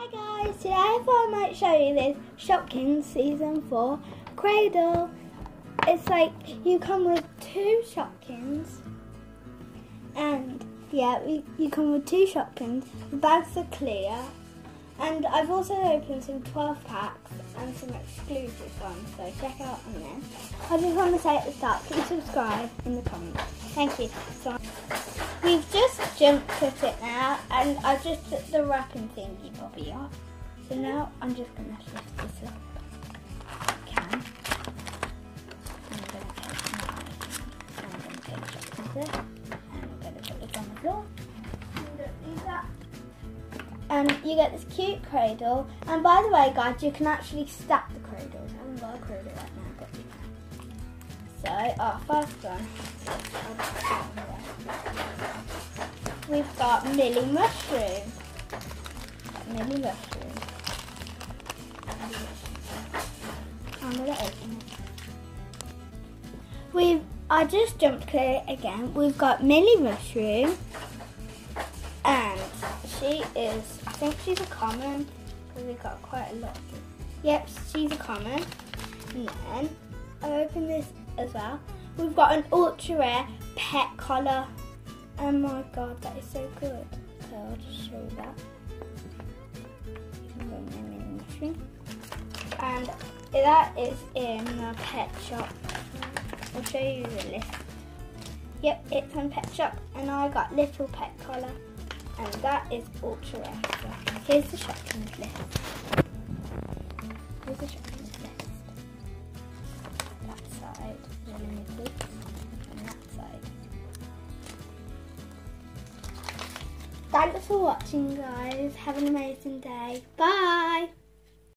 Hi guys, today I thought I might show you this Shopkins Season 4 Cradle. It's like you come with two Shopkins and yeah, you come with two Shopkins. The bags are clear and I've also opened some 12 packs and some exclusive ones, so check out on there. I just want to say at the start, please subscribe in the comments. Thank you so. We've just jump cut it now, and I just took the wrapping thingy bobby off. So now I'm just going to lift this up. And. And um, you get this cute cradle. And by the way, guys, you can actually stack the cradles. I haven't got a cradle right now, but you can. So, our first one. We've got Millie Mushroom. Millie Mushroom. I'm gonna open it. We've I just jumped clear again. We've got Millie Mushroom and she is I think she's a common because we've got quite a lot. Yep, she's a common. And then I open this as well. We've got an ultra rare pet collar. Oh my god, that is so good. So I'll just show you that. And that is in the pet shop. I'll show you the list. Yep, it's on pet shop and I got little pet collar and that is ultra rare. Here's the Shopkins list. Here's the Shopkins list. Thanks for watching guys. Have an amazing day. Bye.